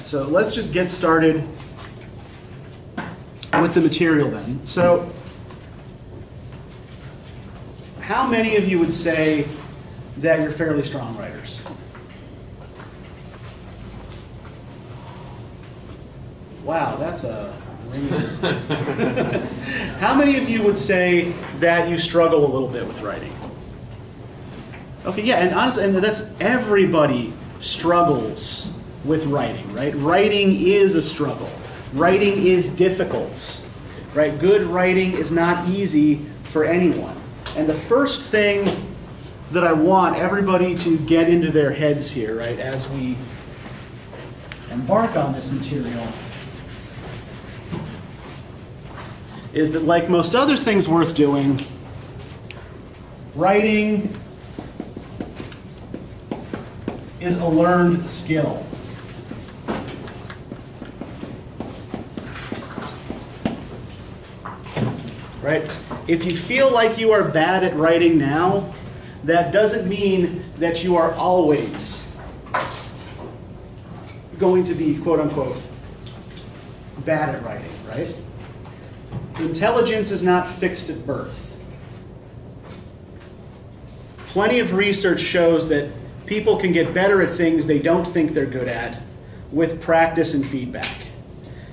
right, so let's just get started with the material then. So, how many of you would say that you're fairly strong writers? Wow, that's a. How many of you would say that you struggle a little bit with writing? Okay, yeah, and honestly, and that's everybody struggles with writing, right? Writing is a struggle. Writing is difficult, right? Good writing is not easy for anyone. And the first thing that I want everybody to get into their heads here, right, as we embark on this material, is that like most other things worth doing, writing is a learned skill. Right? If you feel like you are bad at writing now, that doesn't mean that you are always going to be quote unquote bad at writing, right? Intelligence is not fixed at birth. Plenty of research shows that people can get better at things they don't think they're good at with practice and feedback.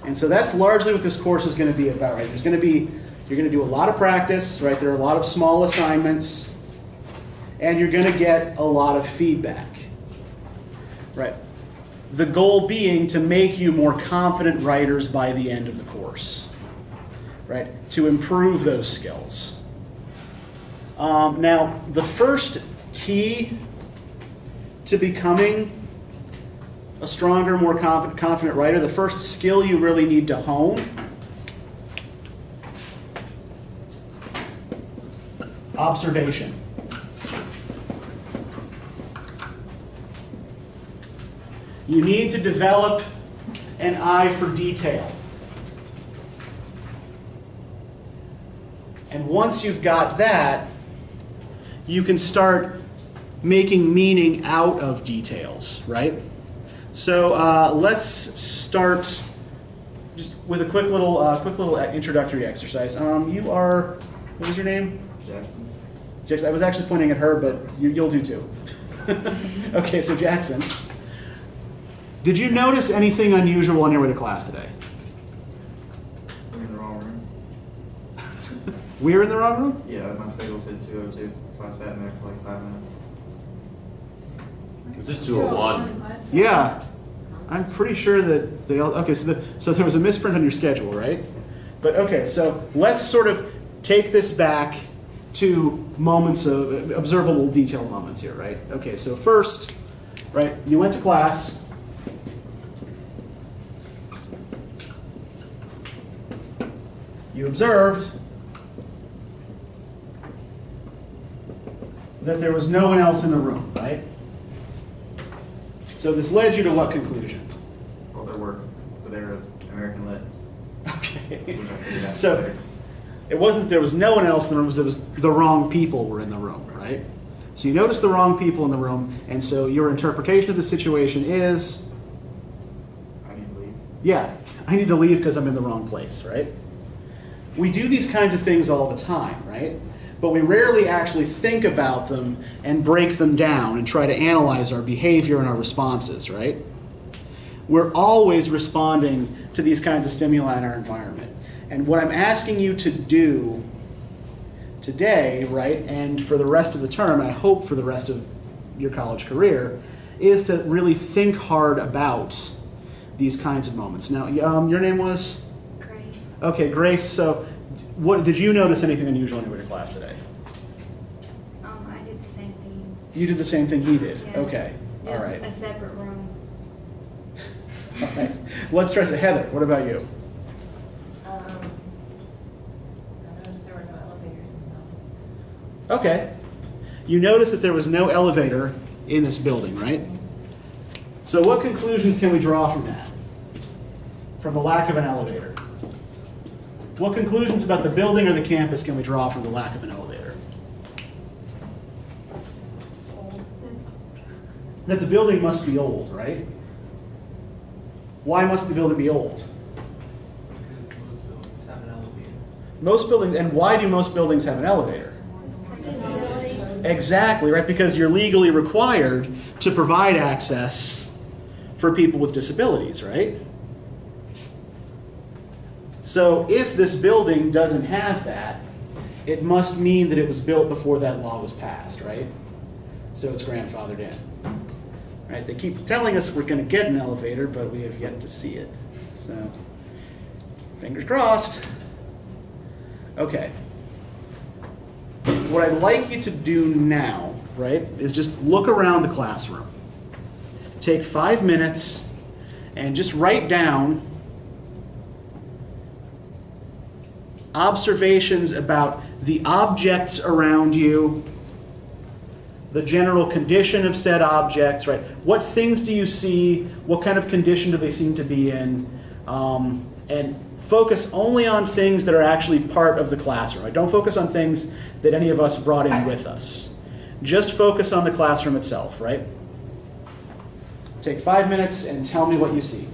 And so that's largely what this course is going to be about, right? There's going to be, you're going to do a lot of practice, right? There are a lot of small assignments, and you're going to get a lot of feedback, right? The goal being to make you more confident writers by the end of the course, right? To improve those skills. Um, now, the first key to becoming a stronger, more confident, confident writer, the first skill you really need to hone observation. You need to develop an eye for detail. And once you've got that, you can start making meaning out of details, right? So uh, let's start just with a quick little, uh, quick little introductory exercise. Um, you are, what was your name? Jackson. Jackson. I was actually pointing at her, but you, you'll do too. okay, so Jackson, did you notice anything unusual on your way to class today? We're in the wrong room. We're in the wrong room? Yeah, my schedule said 202, so I sat in there for like five minutes. Is this 201? Yeah. I'm pretty sure that they all, okay, so, the, so there was a misprint on your schedule, right? But okay, so let's sort of take this back to moments of observable detail moments here, right? Okay, so first, right, you went to class. You observed that there was no one else in the room, right? So this led you to what conclusion? Well, there were, were American lit. Okay. which I figured out So. It wasn't there was no one else in the room, it was the wrong people were in the room, right? So you notice the wrong people in the room, and so your interpretation of the situation is, I need to leave. yeah, I need to leave because I'm in the wrong place, right? We do these kinds of things all the time, right? But we rarely actually think about them and break them down and try to analyze our behavior and our responses, right? We're always responding to these kinds of stimuli in our environment. And what I'm asking you to do today, right, and for the rest of the term, I hope for the rest of your college career, is to really think hard about these kinds of moments. Now, um, your name was? Grace. Okay, Grace. So, what did you notice anything unusual on your class today? Um, I did the same thing. You did the same thing he did. Yeah. Okay. All Just right. A separate room. All right. Let's try to Heather. What about you? Um, I noticed there were no elevators in the building. Okay. You notice that there was no elevator in this building, right? So, what conclusions can we draw from that? From the lack of an elevator? What conclusions about the building or the campus can we draw from the lack of an elevator? That the building must be old, right? Why must the building be old? Because most buildings have an elevator. Most buildings, and why do most buildings have an elevator? Exactly, right? Because you're legally required to provide access for people with disabilities, right? So if this building doesn't have that, it must mean that it was built before that law was passed, right? So it's grandfathered in. Right? They keep telling us we're going to get an elevator, but we have yet to see it. So fingers crossed. Okay. What I'd like you to do now, right, is just look around the classroom. Take five minutes and just write down observations about the objects around you, the general condition of said objects, right? What things do you see? What kind of condition do they seem to be in? Um, and focus only on things that are actually part of the classroom. Right? Don't focus on things that any of us brought in with us. Just focus on the classroom itself, right? Take five minutes and tell me what you see.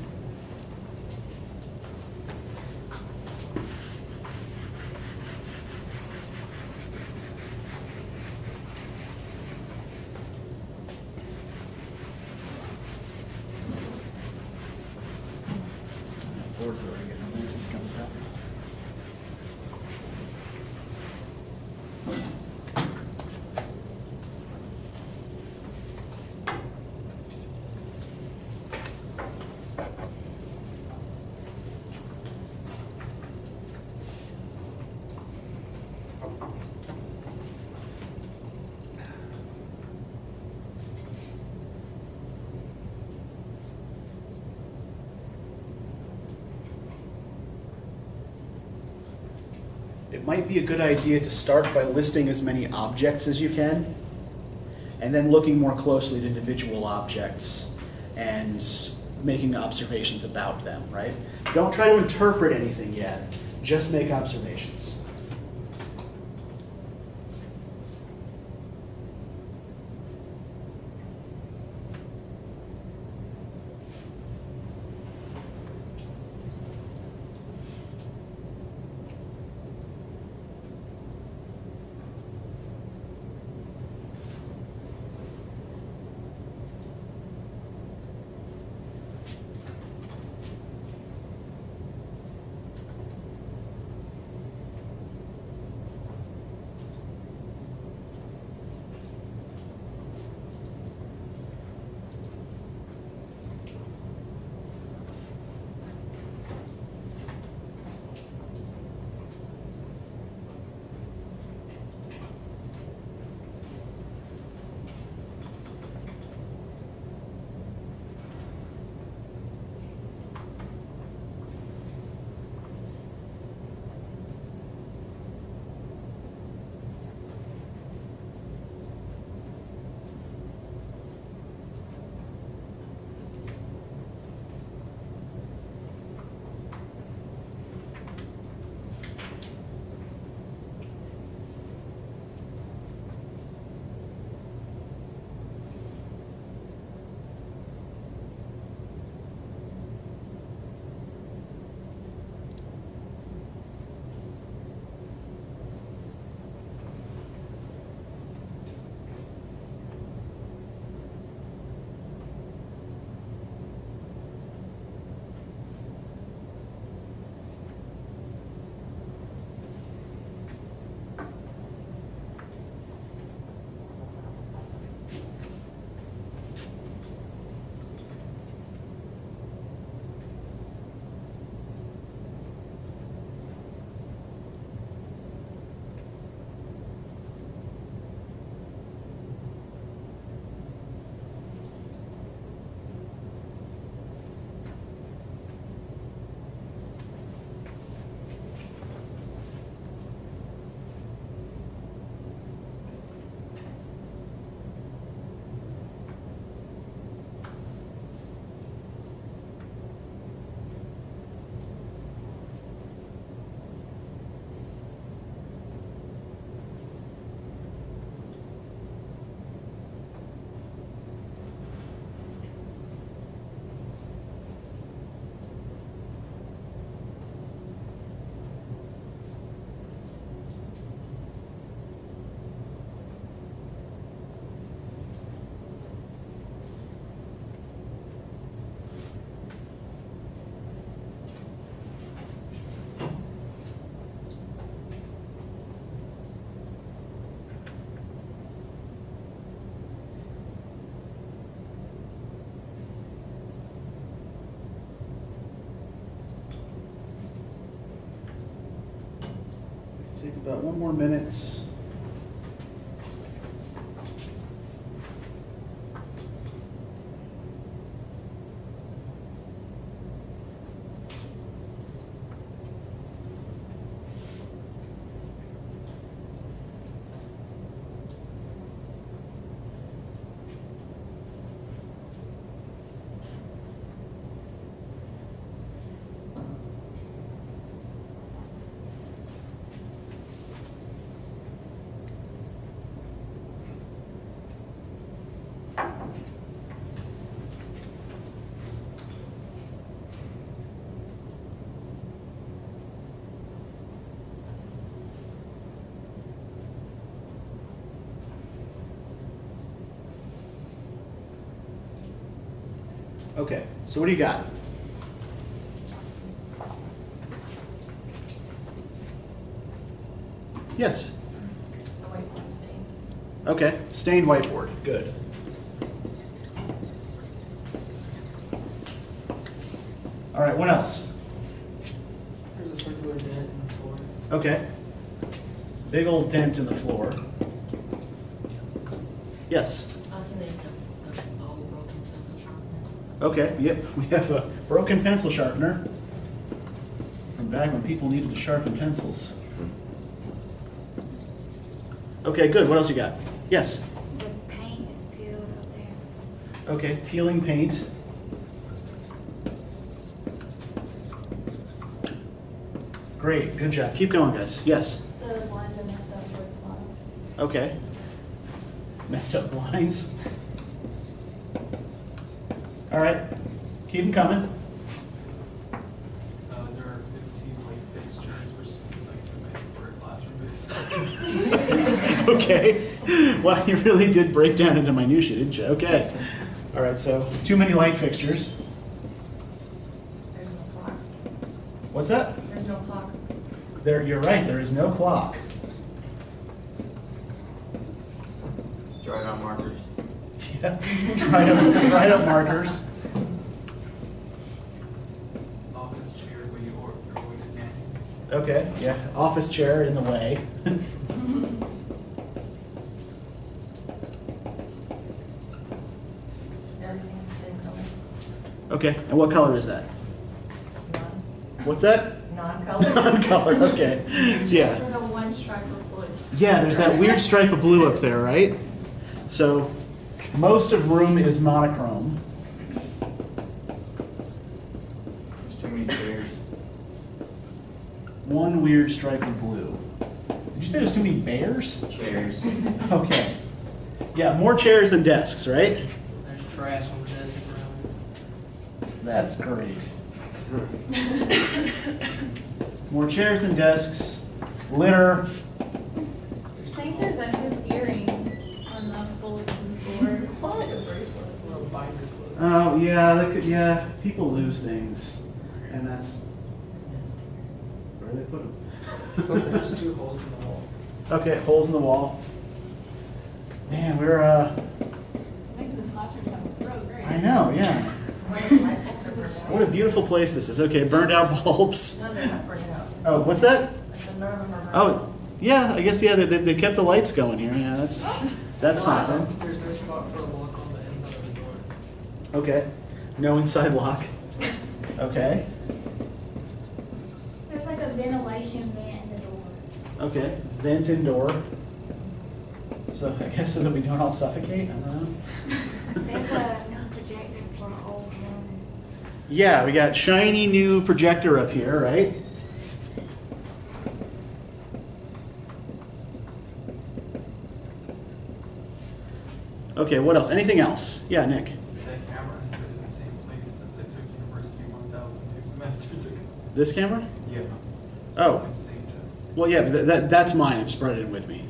Boards are getting nice and comes up. It might be a good idea to start by listing as many objects as you can, and then looking more closely at individual objects and making observations about them, right? Don't try to interpret anything yet, just make observations. One more minute. Okay, so what do you got? Yes. The whiteboard stain. Okay, stained whiteboard, good. All right, what else? There's a circular dent in the floor. Okay. Big old dent in the floor. Yes. Uh, so there's a, a old broken pencil sharpener. Okay, yep, we have a broken pencil sharpener from back when people needed to sharpen pencils. Okay, good. What else you got? Yes. The paint is peeled up there. Okay, peeling paint. Great, good job. Keep going, guys. Yes. The lines are messed up with the bottom. Okay. Messed up blinds. All right, keep them coming. Uh, there are fifteen light fixtures, which seems like too many for a classroom this size. okay. Well, you really did break down into minutia, didn't you? Okay. All right, so too many light fixtures. There's no clock. What's that? There's no clock. There, you're right. There is no clock. Dried out markers. Yeah. dried up, dried up markers. Office chair where you are, you're always standing. Okay. Yeah. Office chair in the way. Everything's the same color. okay. And what color is that? Non, What's that? non-color. Non-color. Okay. So yeah. Sort of one stripe of blue. Yeah, there's that weird stripe of blue up there, right? So most of room is monochrome. There's too many chairs. One weird stripe of blue. Did you say there's too many bears? Chairs. Okay. Yeah, more chairs than desks, right? There's trash on the desk. That's great. More chairs than desks, litter. Yeah, that could, yeah, people lose things, and that's, where do they put them? There's two holes in the wall. Okay, holes in the wall. Man, we're, uh, Making this classroom sound real great. I know, yeah. One of the light bulbs are burned out. What a beautiful place this is. Okay, burned out bulbs. No, they're not burning out. Oh, what's that? I said none of them are burning Oh, yeah, I guess, yeah, they, they they kept the lights going here. Yeah, that's, that's Plus, something. There's no spot for a lock on the inside of the door. Okay. No inside lock. Okay. There's like a ventilation vent in the door. Okay. Vent and door. So I guess so that we don't all suffocate. I don't know. There's a new projector for an old room. Yeah, we got shiny new projector up here, right? Okay, what else? Anything else? Yeah, Nick. That camera has been in the same place since I took university one thousand two semesters ago. This camera? Yeah. Oh. been St. Joe's. Well, yeah, that, that, that's mine. I just brought it in with me.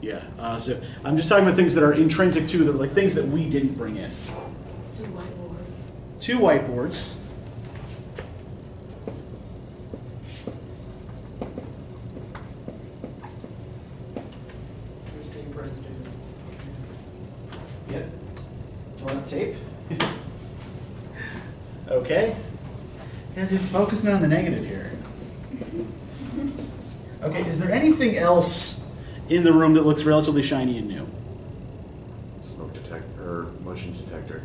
Yeah. Uh, so I'm just talking about things that are intrinsic to the like things that we didn't bring in. It's two whiteboards. Two whiteboards. There's tape residue. Yep. Torn up tape. Okay. Focusing on the negative here. Okay, is there anything else in the room that looks relatively shiny and new? Smoke detector, or motion detector.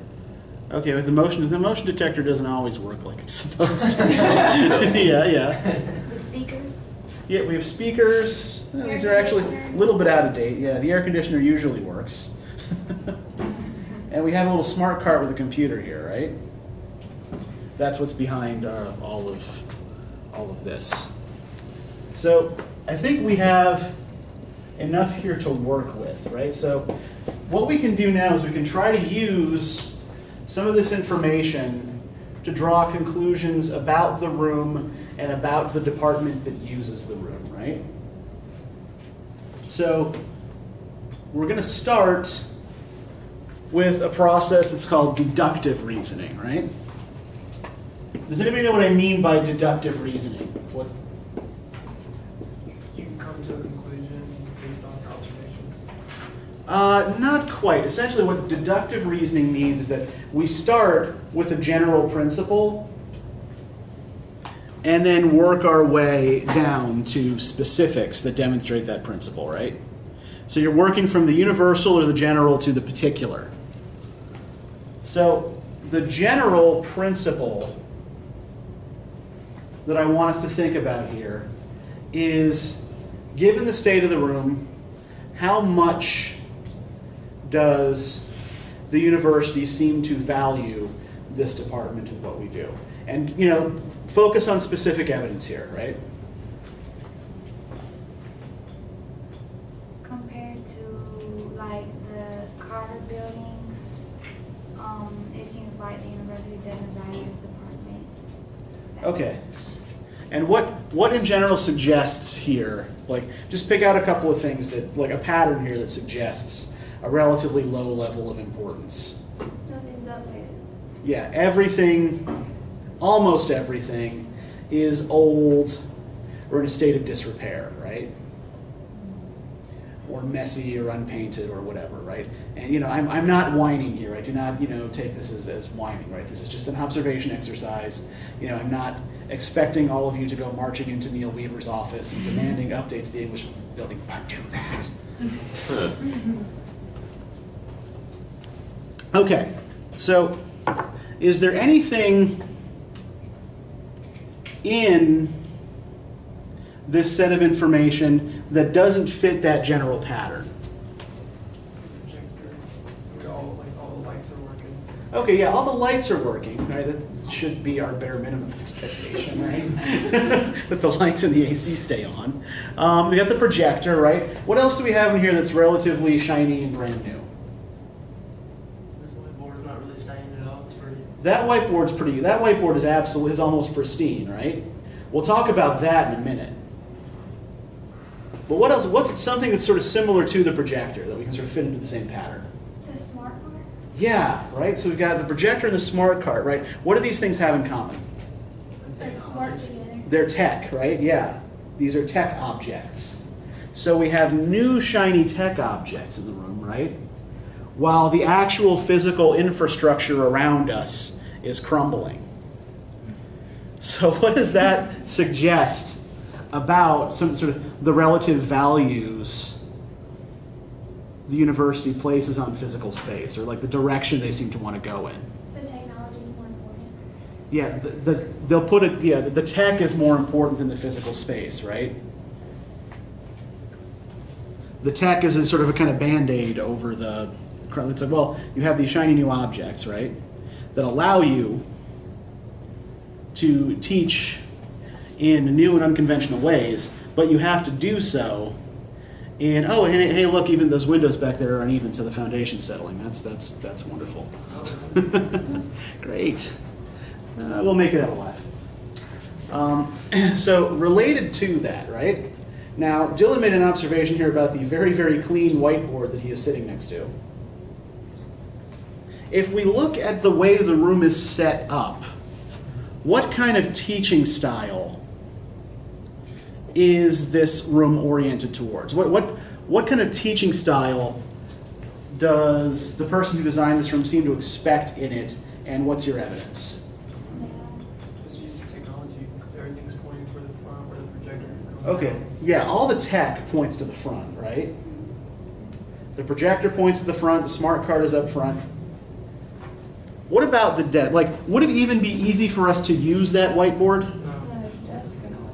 Okay, with the motion, the motion detector doesn't always work like it's supposed to. yeah, yeah. The speakers? Yeah, we have speakers. Uh, These are actually a little bit out of date. Yeah, the air conditioner usually works. and we have a little smart cart with a computer here, right? That's what's behind uh, all of all of this. So I think we have enough here to work with, right? So what we can do now is we can try to use some of this information to draw conclusions about the room and about the department that uses the room, right? So we're going to start with a process that's called deductive reasoning, right? Does anybody know what I mean by deductive reasoning? What, You can come to a conclusion based on your observations. Uh, not quite. Essentially, what deductive reasoning means is that we start with a general principle and then work our way down to specifics that demonstrate that principle, right? So you're working from the universal or the general to the particular. So the general principle that I want us to think about here is given the state of the room, how much does the university seem to value this department and what we do? And, you know, focus on specific evidence here, right? Compared to like the Carter buildings, um, it seems like the university doesn't value its department. Okay. And what, what in general suggests here, like, just pick out a couple of things that, like a pattern here that suggests a relatively low level of importance. Nothing's there. Yeah, everything, almost everything, is old or in a state of disrepair, right? Or messy or unpainted or whatever, right? And you know, I'm, I'm not whining here. I do not, you know, take this as, as whining, right? This is just an observation exercise. You know, I'm not expecting all of you to go marching into Neil Weaver's office and demanding updates to the English building. Don't do that. Okay, so is there anything in this set of information that doesn't fit that general pattern? Projector, we all, like, all the lights are working. Okay, yeah, all the lights are working, right? That should be our bare minimum expectation, right? that the lights and the AC stay on. Um, we got the projector, right? What else do we have in here that's relatively shiny and brand new? This whiteboard's not really shining at all, it's pretty. That whiteboard's pretty. That whiteboard is absolutely is almost pristine, right? We'll talk about that in a minute. But what else? What's something that's sort of similar to the projector that we can sort of fit into the same pattern? Yeah, right. So we've got the projector and the smart cart, right? What do these things have in common? They're tech, right? Yeah. These are tech objects. So we have new shiny tech objects in the room, right? While the actual physical infrastructure around us is crumbling. So what does that suggest about some sort of the relative values the university places on physical space or like the direction they seem to want to go in? The technology is more important. Yeah, the, the, they'll put it, yeah, the, the tech is more important than the physical space, right? The tech is a sort of a kind of band-aid over the, it's like, well, you have these shiny new objects, right? That allow you to teach in new and unconventional ways, but you have to do so in, oh, hey, hey, look, even those windows back there are uneven, so the foundation's settling. That's, that's, that's wonderful. Great. Uh, we'll make it out alive. Um, so, related to that, right? Now, Dylan made an observation here about the very, very clean whiteboard that he is sitting next to. If we look at the way the room is set up, what kind of teaching style is this room oriented towards? What, what, what kind of teaching style does the person who designed this room seem to expect in it, and what's your evidence? Just use the technology, because everything's pointing toward the front. front where the projector can come Okay, yeah, all the tech points to the front, right? The projector points to the front, the smart cart is up front. What about the desk? Like, would it even be easy for us to use that whiteboard? No. There's desk in a way.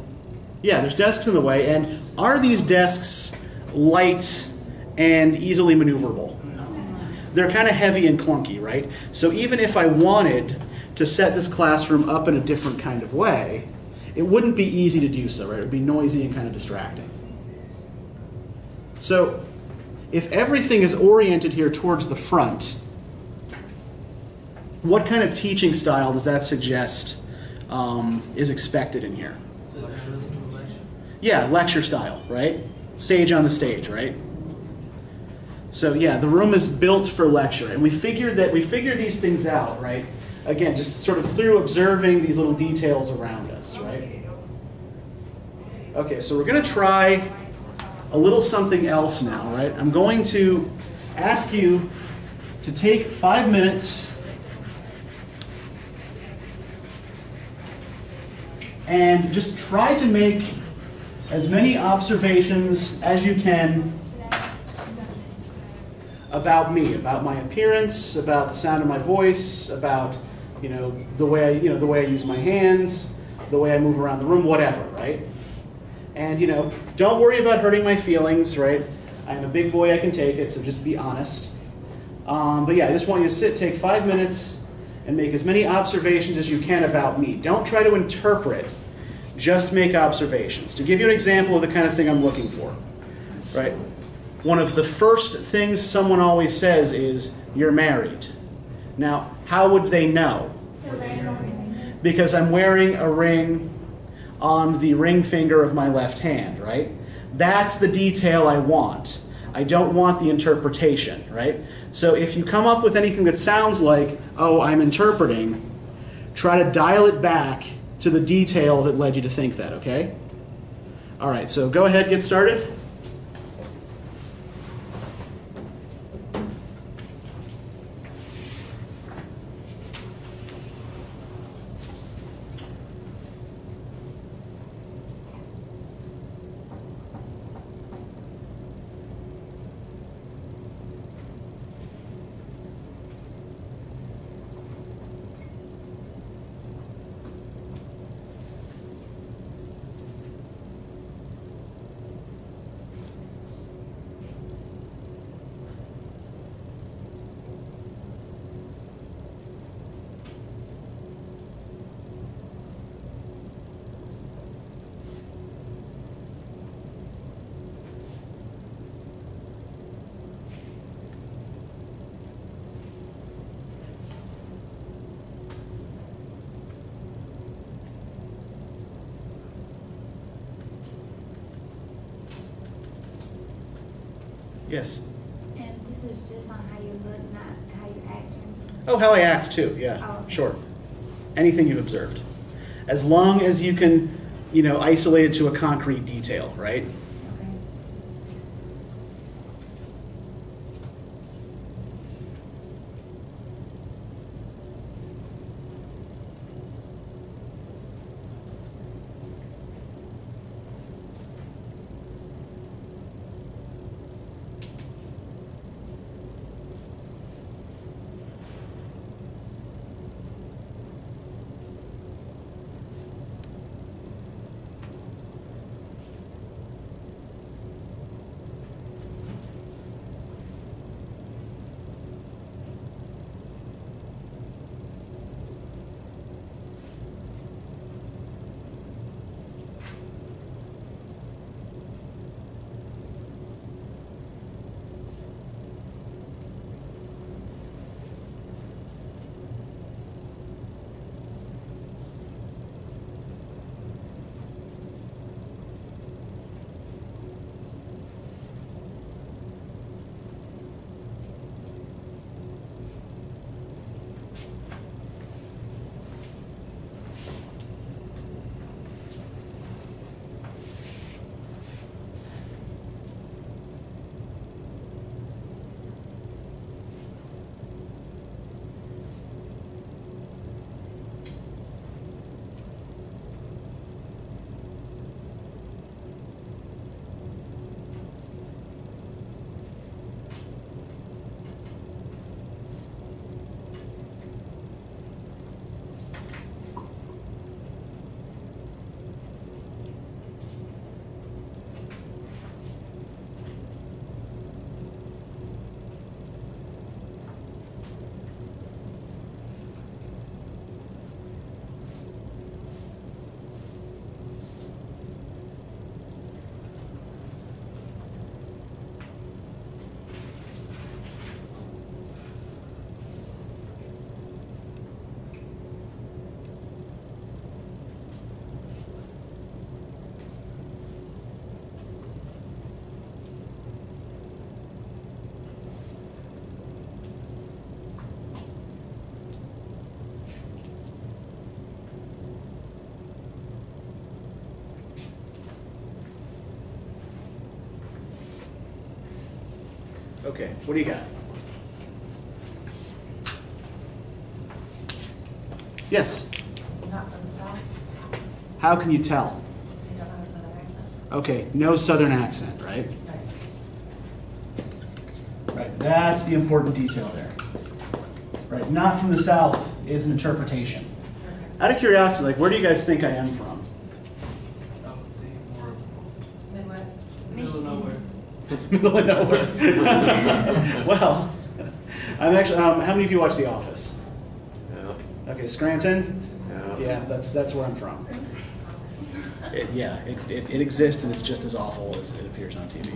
Yeah, there's desks in the way, and are these desks light and easily maneuverable? They're kind of heavy and clunky, right? So even if I wanted to set this classroom up in a different kind of way, it wouldn't be easy to do so, right? It would be noisy and kind of distracting. So if everything is oriented here towards the front, what kind of teaching style does that suggest um, is expected in here? Sit there and listen to the lecture. Yeah, lecture style, right? Sage on the stage, right? So yeah, the room is built for lecture, and we figure that we figure these things out, right? Again, just sort of through observing these little details around us, right? Okay, so we're gonna try a little something else now, right? I'm going to ask you to take five minutes and just try to make as many observations as you can about me, about my appearance, about the sound of my voice, about you know the way I, you know the way I use my hands, the way I move around the room, whatever, right? And you know, don't worry about hurting my feelings, right? I'm a big boy, I can take it, so just be honest. Um, but yeah, I just want you to sit, take five minutes, and make as many observations as you can about me. Don't try to interpret, just make observations. To give you an example of the kind of thing I'm looking for, right? One of the first things someone always says is, You're married. Now, how would they know? Because I'm wearing a ring on the ring finger of my left hand, right? That's the detail I want. I don't want the interpretation, right? So if you come up with anything that sounds like, oh, I'm interpreting, try to dial it back to the detail that led you to think that, okay? All right, so go ahead, get started. Yes. And this is just on how you look, not how you act. Oh, how I act too. Yeah, Oh. sure. Anything you've observed, as long as you can, you know, isolate it to a concrete detail, right? Okay. What do you got? Yes. Not from the south, How can you tell? you don't have a southern accent. Okay, no southern accent, right? Right. Right, that's the important detail there. Right, not from the south is an interpretation. Out of curiosity, like, where do you guys think I am from? I would say more Midwest. middle of nowhere. Middle of nowhere. well, I'm actually. Um, how many of you watch The Office? Okay, Scranton. yeah. Yeah, that's that's where I'm from. It, yeah, it, it, it exists and it's just as awful as it appears on TV.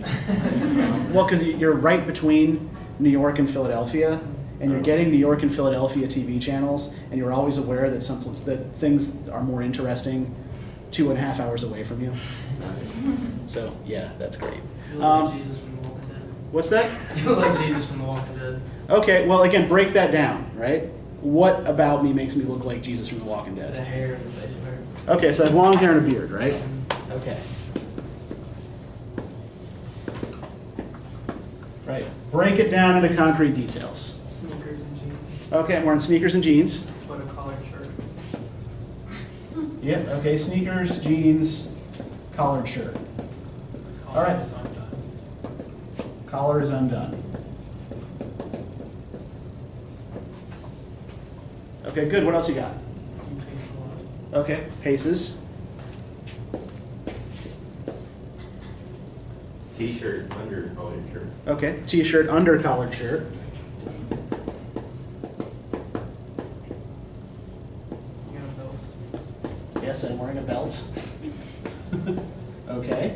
Well, because you're right between New York and Philadelphia, and you're getting New York and Philadelphia TV channels, and you're always aware that some that things are more interesting two and a half hours away from you. So yeah, that's great. You look like Um, Jesus from The Walking Dead. what's that? You look like Jesus from The Walking Dead. Okay, well again, break that down, right? What about me makes me look like Jesus from The Walking Dead? The Dead? hair and the facial hair. Okay, so I have long hair and a beard, right? Okay. Right. Break it down into concrete details. Sneakers and jeans. Okay, I'm wearing sneakers and jeans. But a collared shirt. Yep. Okay, sneakers, jeans, collared shirt. All right. Undone. Collar is undone. Okay, good. What else you got? You pace a lot. Okay, paces. T-shirt under collared shirt. Okay, t-shirt under collared shirt. You got a belt. Yes, I'm wearing a belt. okay.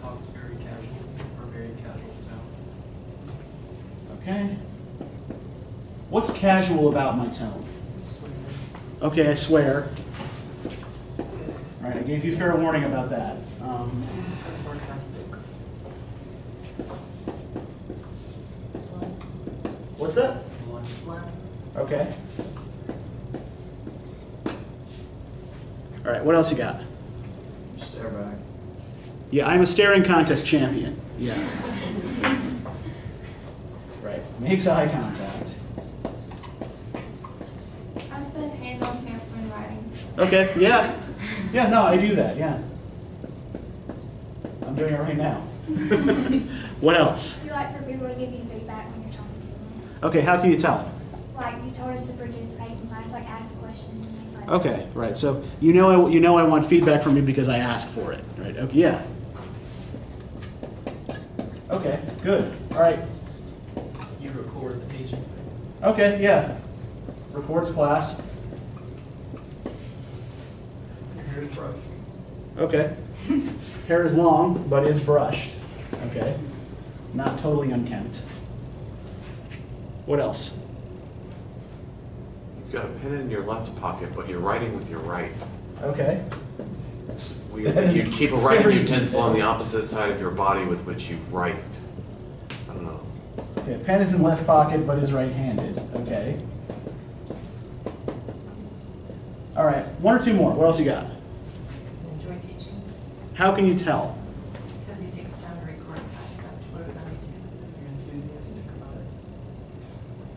Talks very casual or very casual tone. Okay. What's casual about my tone? Okay, I swear. All right, I gave you fair warning about that. Um, sarcastic. what's that? Okay. All right, what else you got? Stare back. Yeah, I'm a staring contest champion. Yeah. Right, makes eye contact. I said hand on paper when writing. Okay, yeah. Yeah, no, I do that, yeah. I'm doing it right now. what else? You like for people to give you feedback when you're talking to them. Okay, how can you tell? Like you told us to participate in class, like ask questions and things like that. Okay, right. So you know I, you know I want feedback from you because I ask for it, right? Okay, yeah. Okay, good. All right. You record the teaching. Okay, yeah. Reports class. Hair is brushed. Okay. Hair is long, but is brushed. Okay. Not totally unkempt. What else? You've got a pen in your left pocket, but you're writing with your right. Okay. It's weird. That You keep a writing utensil on the opposite side of your body with which you write. I don't know. Okay, pen is in left pocket, but is right-handed. Okay. All right, one or two more. What else you got? Enjoy teaching, How can you tell? because you take the time to record class, that's loaded on YouTube. You're enthusiastic about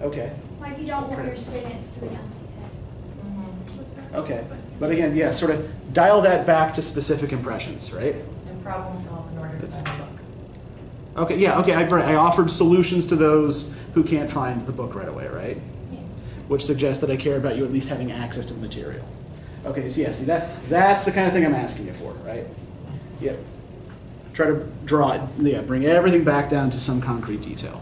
it. Okay. Like you don't want your students to be unsuccessful. Mm-hmm. Okay. But again, yeah, sort of dial that back to specific impressions, right? And problem solve in order to That's- find the book. Okay, yeah, okay, I, I offered solutions to those who can't find the book right away, right? Yes. Which suggests that I care about you at least having access to the material. Okay, so yeah, see that that's the kind of thing I'm asking you for, right? Yep. Try to draw it, yeah, bring everything back down to some concrete detail.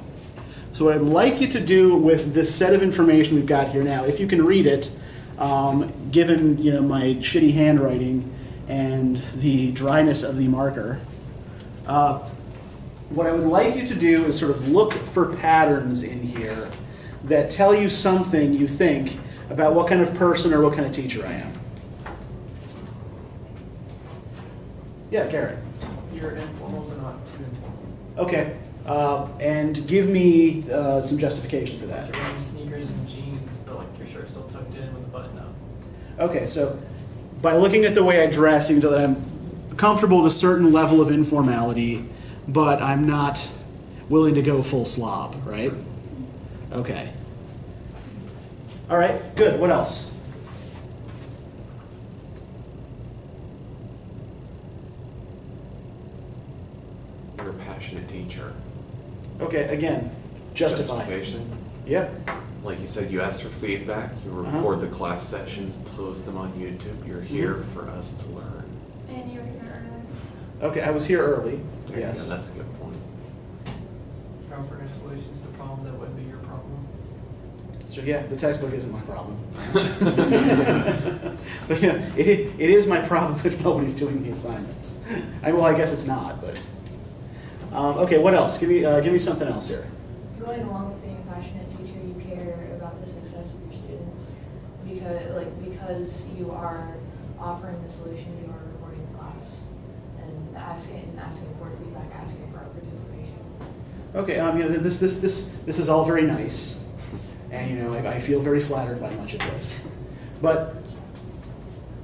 So what I'd like you to do with this set of information we've got here now, if you can read it, um, given you know my shitty handwriting and the dryness of the marker, uh, what I would like you to do is sort of look for patterns in here that tell you something you think about what kind of person or what kind of teacher I am. Yeah, Garrett. You're informal, but not too informal. Okay. Uh, and give me uh, some justification for that. You're wearing sneakers and jeans, but like your shirt's still tucked in with a button up. Okay, so by looking at the way I dress, you can tell that I'm comfortable with a certain level of informality, but I'm not willing to go full slob, right? Okay. All right, good. What else? You're a passionate teacher. Okay, again, justify. Justification. Yep. Like you said, you ask for feedback, you Uh-huh. record the class sessions, post them on YouTube. You're here Mm-hmm. for us to learn. And you were here early. Okay, I was here early. There you go, Yes. That's a good point. Offering solutions to problems that wouldn't be your problem. So yeah, the textbook isn't my problem. but yeah, it, it is my problem if nobody's doing the assignments. I, well, I guess it's not, but. Um, okay, what else? Give me, uh, give me something else here. Going along with being a passionate teacher, you care about the success of your students because, like, because you are offering the solution, you are recording the class and asking, asking for feedback, asking for our participation. Okay, um, you know, this, this, this, this is all very nice, and you know, I, I feel very flattered by much of this. But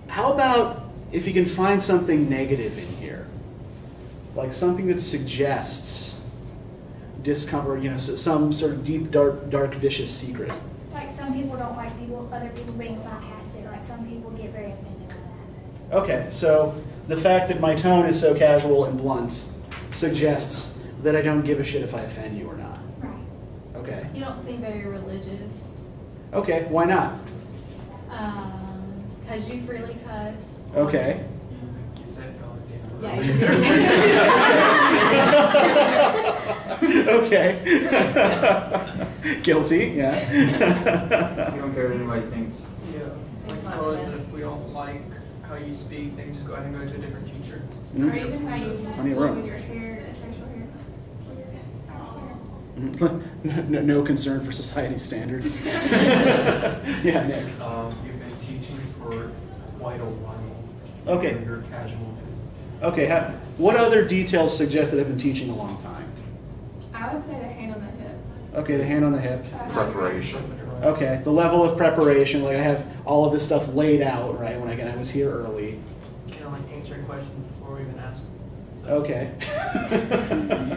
how about if you can find something negative in here, like something that suggests discomfort, you know, some sort of deep, dark, dark, vicious secret. Like some people don't like people, other people being sarcastic. Like some people get very offended by that. Okay, so the fact that my tone is so casual and blunt suggests that I don't give a shit if I offend you or not. Right. Okay. You don't seem very religious. Okay, why not? Um, cause you freely cuss. Okay. You said God damn. Yeah, okay. Guilty, yeah. You don't care what anybody thinks. Yeah, like you told us that if we don't like how you speak, then just go ahead and go to a different teacher. Mhm. Or even how you Plenty of room. with your hair, facial hair. No, no concern for society standards. yeah, Nick. Um, you've been teaching for quite a while. Okay. Your casualness. Okay, ha- what other details suggest that I've been teaching a long time? I would say the hand on the hip. Okay, the hand on the hip. Preparation. Okay, the level of preparation, like I have all of this stuff laid out, right, when I, get, I was here early. You know, like answering questions before we even ask. Okay.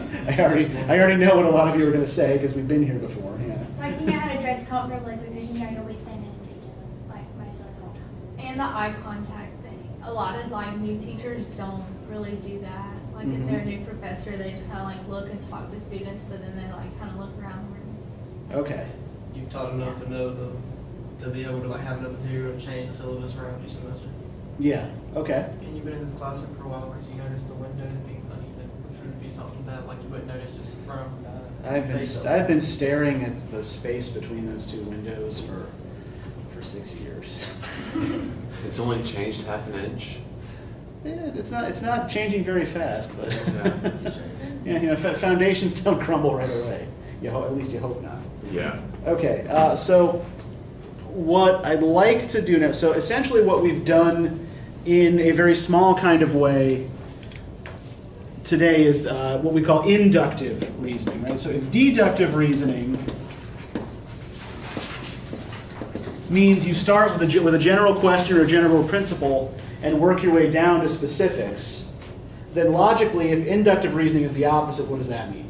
I already, I already know what a lot of you are going to say because we've been here before. Yeah. Like you know how to dress comfortably because you know you'll be standing and teaching them like most of the whole time. And the eye contact thing. A lot of like new teachers don't really do that. Like Mhm. if they're a new professor, they just kind of like look and talk to students, but then they like kind of look around the room. Okay. You've taught enough to know the, to be able to like have enough material to change the syllabus around each semester. Yeah. Okay. And you've been in this classroom for a while because you noticed the windows being uneven, which would be something that like you wouldn't notice just from uh, I've been face I've been staring at the space between those two windows for for six years. It's only changed half an inch. Yeah, it's not it's not changing very fast, but Yeah. yeah, you know, f- foundations don't crumble right away. You ho- at least you hope not. Yeah. Okay, uh, so what I'd like to do now, so essentially what we've done in a very small kind of way today is uh, what we call inductive reasoning, right? So if deductive reasoning means you start with a, with a general question or a general principle and work your way down to specifics. Then logically, if inductive reasoning is the opposite, what does that mean?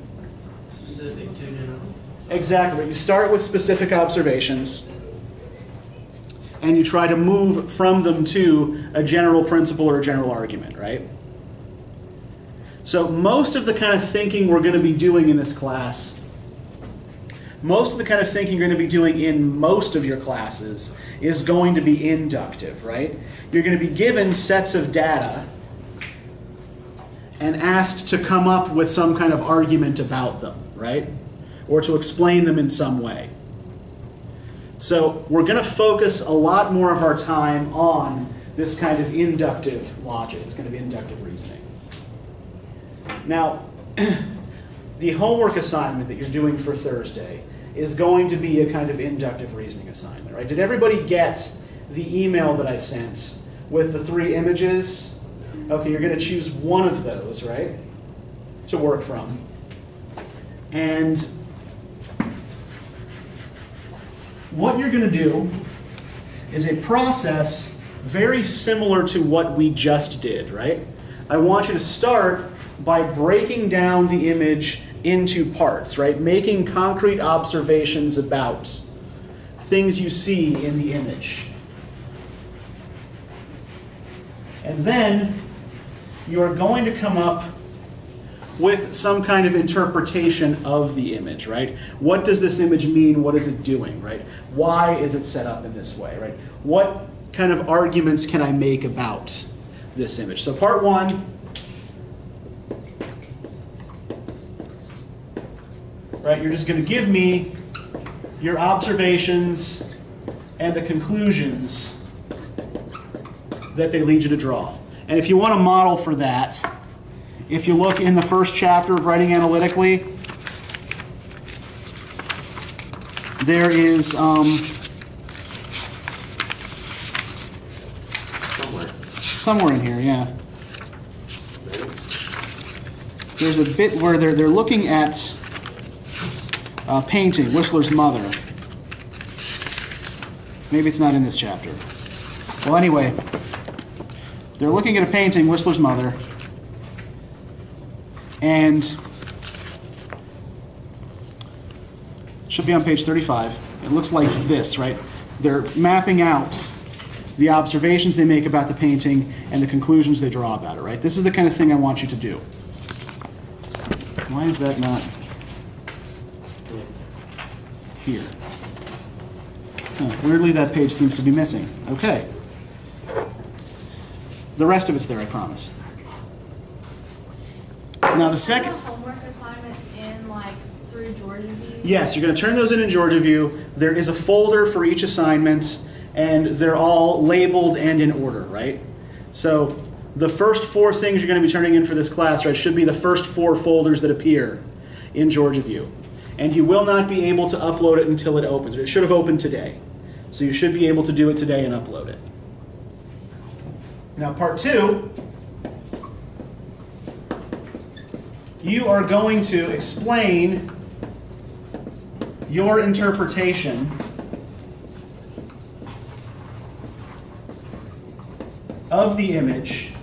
Specific to general. Exactly. But you start with specific observations and you try to move from them to a general principle or a general argument, right? So, most of the kind of thinking we're going to be doing in this class, most of the kind of thinking you're going to be doing in most of your classes is going to be inductive, right? You're going to be given sets of data and asked to come up with some kind of argument about them, right? Or to explain them in some way. So we're going to focus a lot more of our time on this kind of inductive logic. It's going to be inductive reasoning. Now, the homework assignment that you're doing for Thursday is going to be a kind of inductive reasoning assignment, right? Did everybody get the email that I sent with the three images? Okay, you're going to choose one of those, right? To work from. And what you're going to do is a process very similar to what we just did, right? I want you to start by breaking down the image into parts, right? Making concrete observations about things you see in the image. And then you are going to come up with some kind of interpretation of the image, right? What does this image mean? What is it doing, right? Why is it set up in this way, right? What kind of arguments can I make about this image? So, part one right? You're just going to give me your observations and the conclusions that they lead you to draw. And if you want a model for that, if you look in the first chapter of Writing Analytically, there is um, Somewhere. somewhere in here, yeah. There's a bit where they're, they're looking at uh, painting, Whistler's mother. Maybe it's not in this chapter. Well, anyway, they're looking at a painting, Whistler's mother, and should be on page 35. It looks like this, right? They're mapping out the observations they make about the painting and the conclusions they draw about it, right? This is the kind of thing I want you to do. Why is that not here? Huh, weirdly, that page seems to be missing. Okay. The rest of it's there, I promise. Now, the second. Are the homework assignments in like through Georgia View? Yes, you're going to turn those in in Georgia View. There is a folder for each assignment, and they're all labeled and in order, right? So the first four things you're going to be turning in for this class, right, should be the first four folders that appear in Georgia View. And you will not be able to upload it until it opens. It should have opened today. So you should be able to do it today and upload it. Now, part two, you are going to explain your interpretation of the image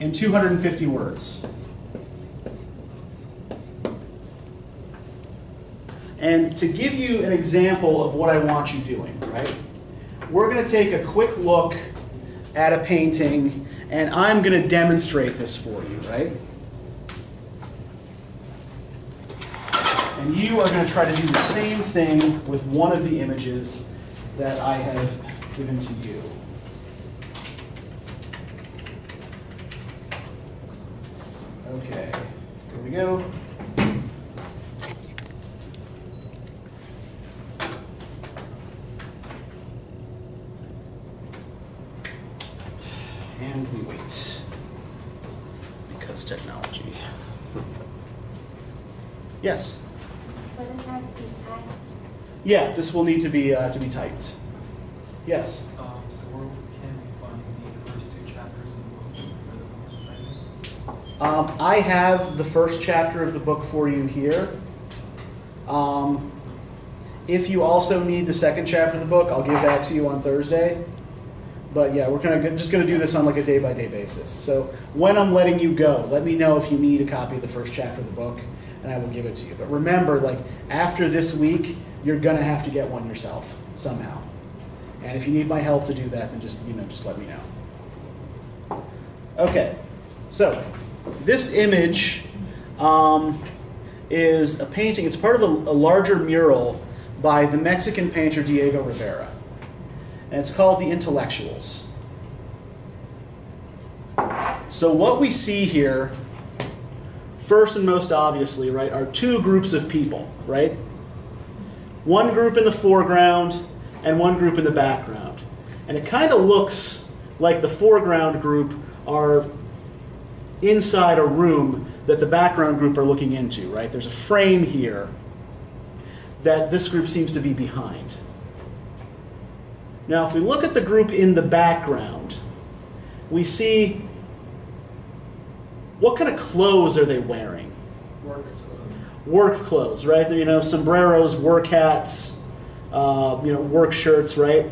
in 250 words. And to give you an example of what I want you doing, right? We're going to take a quick look at a painting and I'm going to demonstrate this for you, right? And you are going to try to do the same thing with one of the images that I have given to you. Okay, here we go. And we wait. Because technology. Yes? So this has to be typed. Yeah, this will need to be, uh, to be typed. Yes? Um, so where can we find the first two chapters in the book for the homework assignments? Um, I have the first chapter of the book for you here. Um, if you also need the second chapter of the book, I'll give that to you on Thursday. But yeah, we're kind of just going to do this on like a day by day basis. So when I'm letting you go, let me know if you need a copy of the first chapter of the book, and I will give it to you. But remember, like after this week, you're to have to get one yourself somehow. And if you need my help to do that, then just you know just let me know. Okay, so this image um, is a painting. It's part of a, a larger mural by the Mexican painter Diego Rivera, and it's called The Intellectuals. So what we see here, first and most obviously, right, are two groups of people, right? One group in the foreground and one group in the background. And it kind of looks like the foreground group are inside a room that the background group are looking into, right? There's a frame here that this group seems to be behind. Now, if we look at the group in the background, we see what kind of clothes are they wearing? Workers club. Work clothes, right? You know, sombreros, work hats, uh, you know, work shirts, right?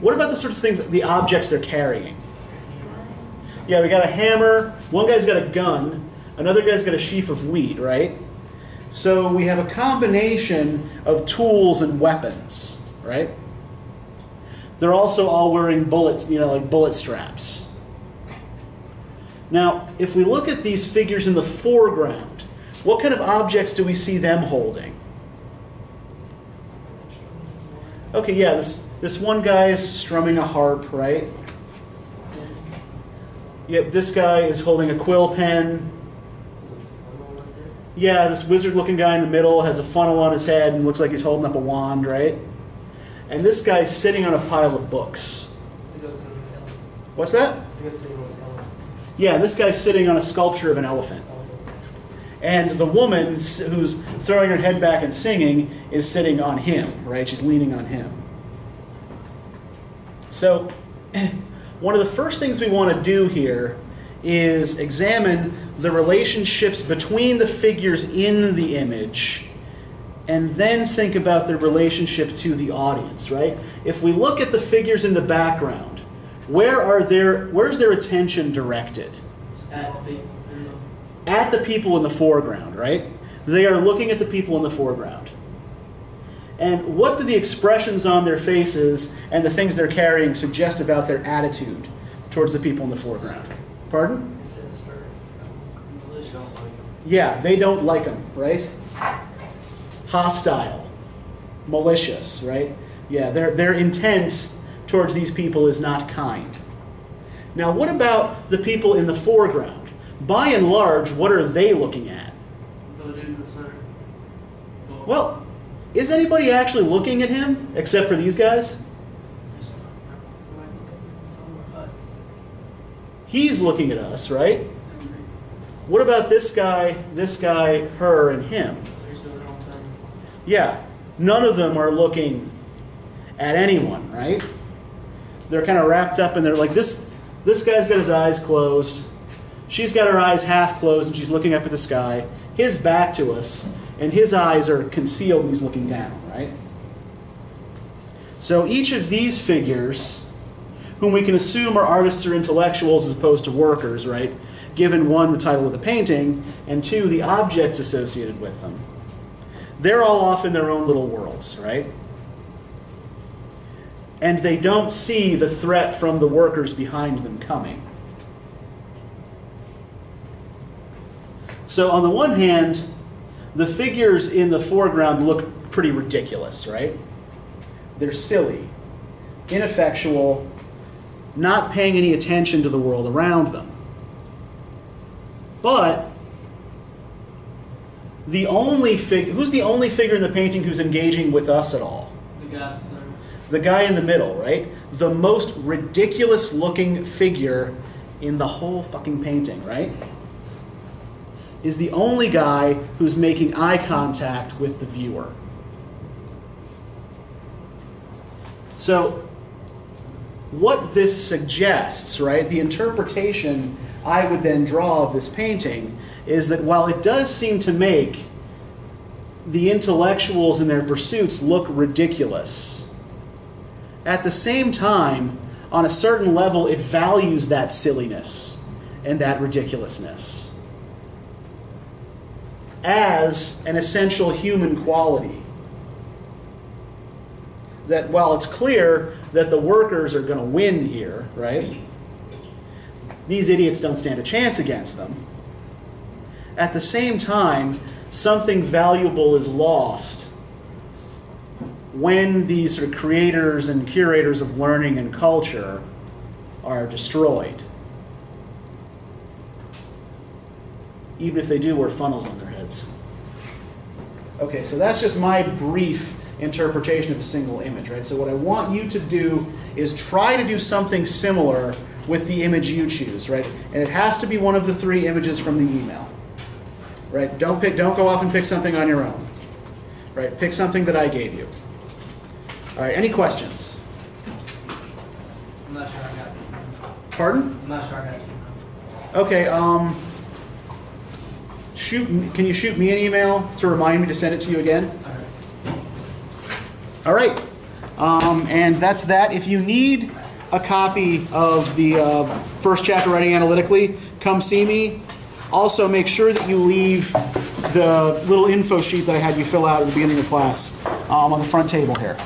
What about the sorts of things, the objects they're carrying? Yeah, we got a hammer. One guy's got a gun. Another guy's got a sheaf of wheat, right? So we have a combination of tools and weapons, right? They're also all wearing bullets, you know, like bullet straps. Now, if we look at these figures in the foreground, what kind of objects do we see them holding? Okay, yeah, this, this one guy is strumming a harp, right? Yep, this guy is holding a quill pen. Yeah, this wizard looking guy in the middle has a funnel on his head and looks like he's holding up a wand, right? And this guy's sitting on a pile of books. It goes in the elephant. What's that? It goes in the elephant. Yeah, this guy's sitting on a sculpture of an elephant. And the woman who's throwing her head back and singing is sitting on him, right? She's leaning on him. So, one of the first things we want to do here is examine the relationships between the figures in the image and then think about their relationship to the audience, right? If we look at the figures in the background, where are their where's their attention directed? At the people in the at the people in the foreground, right? They are looking at the people in the foreground. And what do the expressions on their faces and the things they're carrying suggest about their attitude towards the people in the foreground? Pardon? Yeah, they don't like them, right? Hostile, malicious, right? Yeah, their, their intent towards these people is not kind. Now, what about the people in the foreground? By and large, what are they looking at? Well, is anybody actually looking at him except for these guys? He's looking at us, right? What about this guy, this guy, her, and him? Yeah, none of them are looking at anyone, right? They're kind of wrapped up in their like this. This guy's got his eyes closed. She's got her eyes half closed and she's looking up at the sky. His back to us, and his eyes are concealed and he's looking down, right? So each of these figures, whom we can assume are artists or intellectuals as opposed to workers, right? Given one, the title of the painting, and two, the objects associated with them they're all off in their own little worlds, right? And they don't see the threat from the workers behind them coming. So, on the one hand, the figures in the foreground look pretty ridiculous, right? They're silly, ineffectual, not paying any attention to the world around them. But the only figure who's the only figure in the painting who's engaging with us at all The in the guy in the middle right? The most ridiculous looking figure in the whole fucking painting right? Is the only guy who's making eye contact with the viewer. So what this suggests right the interpretation i would then draw of this painting is that while it does seem to make the intellectuals in their pursuits look ridiculous, at the same time, on a certain level, it values that silliness and that ridiculousness as an essential human quality. That while it's clear that the workers are going to win here, right? These idiots don't stand a chance against them at the same time, something valuable is lost when these sort of creators and curators of learning and culture are destroyed. Even if they do wear funnels on their heads. Okay, so that's just my brief interpretation of a single image, right? So what I want you to do is try to do something similar with the image you choose, right? And it has to be one of the three images from the email right? Don't pick, don't go off and pick something on your own, right? Pick something that I gave you. All right. Any questions? I'm not sure I got. Pardon? I'm not sure I got you. Okay. Um. Shoot. Can you shoot me an email to remind me to send it to you again? All right. Um, and that's that. If you need a copy of the uh, first chapter writing analytically, come see me. Also, make sure that you leave the little info sheet that I had you fill out at the beginning of class um, on the front table here.